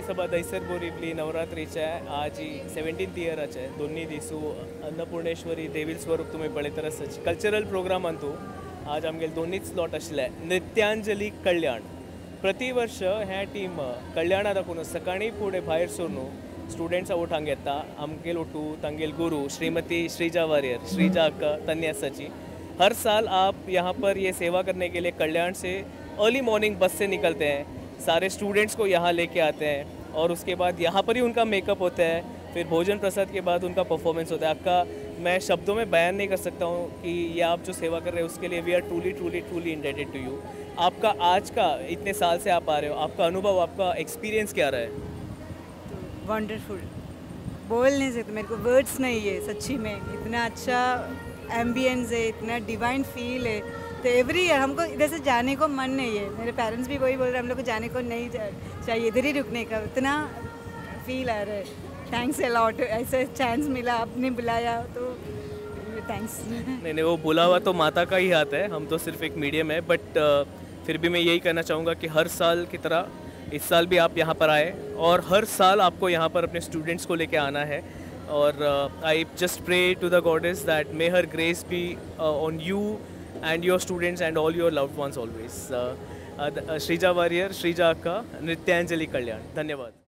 सभा दैसर बोरिवली नवरात्रीचे आज सेवन्टीन्थ इयराचे दोन्ही दिसू, अन्नपूर्णेश्वरी देवील स्वरूप तुम्ही पळयतर आसत कल्चरल प्रोग्राम तूं आज आमगेले दोन्हीच स्लॉट आशिल्ले नृत्यांजली कल्याण. प्रतिवर्ष हे टीम कल्याणा दाखोवन सकाळी फुडें भायर सरून स्टुडंट्स ओठांक येता आमगेल ओटू, तांगेल गुरु, श्रीमती श्रीजा वारियर, श्रीजा अक्का तन्यासाची हर साल आप यहाँ पर ये सेवा करने के लिए कल्याण से अर्ली मॉर्निंग बस से निकलते हैं. सारे स्टूडेंट्स को यहाँ लेके आते हैं और उसके बाद यहाँ पर ही उनका मेकअप होता है, फिर भोजन प्रसाद के बाद उनका परफॉर्मेंस होता है। आपका, मैं शब्दों में बयान नहीं कर सकता हूँ कि ये आप जो सेवा कर रहे हैं, उसके लिए we are truly truly truly indebted to you आपका आज का, इतने साल से आप आ रहे हो, आपका अनुभव, आपका एक्सपीरियंस क्या रहा है? वंडरफुल बोल नहीं सकते, मेरे को वर्ड्स नहीं है, सच्ची में। इतना अच्छा एम्बियंस है, इतना डिवाइन फील है। तो एवरी ईयर हमको इधर से जाने को मन नहीं है। मेरे पेरेंट्स भी वही बोल रहे हैं, हम लोग को जाने को नहीं चाहिए, इधर ही रुकने का उतना फील आ रहा है। थैंक्स अलॉट ऐसे चांस मिला, आपने बुलाया तो थैंक्स नहीं नहीं, वो बुला हुआ तो माता का ही हाथ है, हम तो सिर्फ़ एक मीडियम है बट फिर भी मैं यही कहना चाहूँगा कि हर साल की तरह, इस साल भी आप यहाँ पर आए, और हर साल आपको यहाँ पर अपने स्टूडेंट्स को लेके आना है, और I just pray to the goddess that may her grace be on you and your students and all your loved ones always. Uh, uh, uh Shrija Warrior, Shrija Akka, Nrityanjali Kalyan. Dhanyavad.